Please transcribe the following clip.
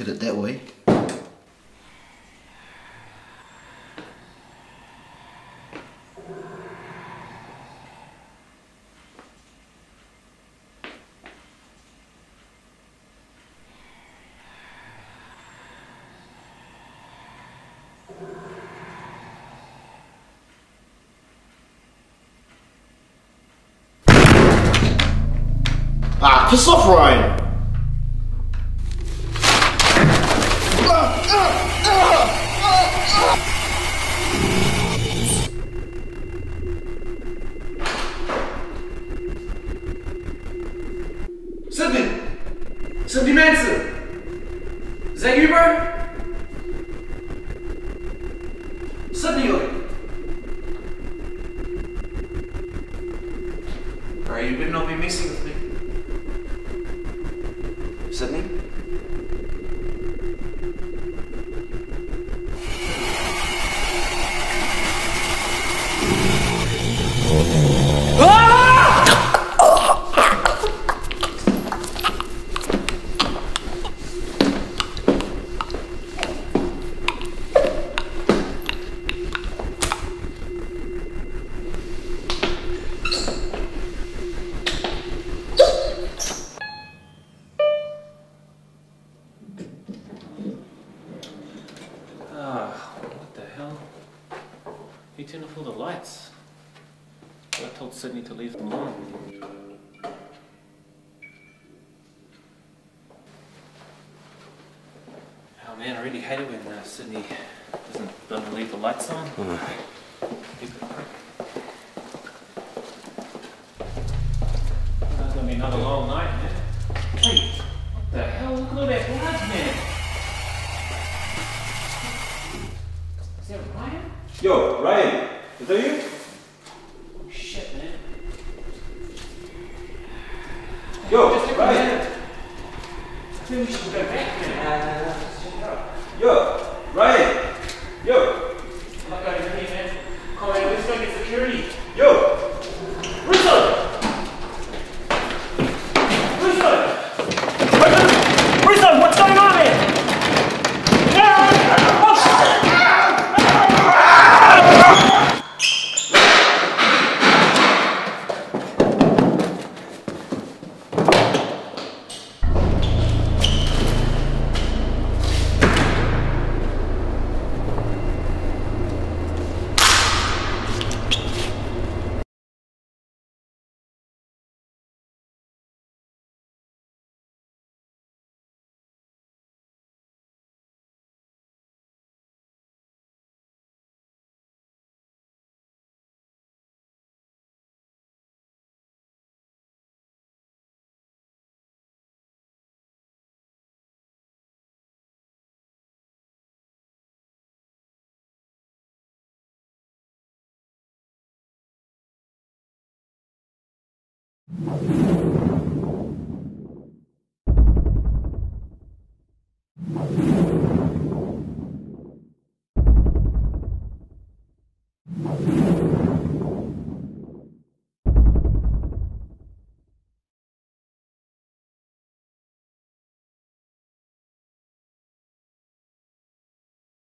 look at it that way. Ah, piss off, Ryan! Is that you, better not be messing with me. He turned off all the lights. I told Sydney to leave them on. Oh man, I really hate it when uh, Sydney doesn't, doesn't leave the lights on. Oh, it's gonna be another long night, man. Yo, Ryan, is that you? Shit, man. Yo, Just Ryan. minute. I think we should go back, man. よし!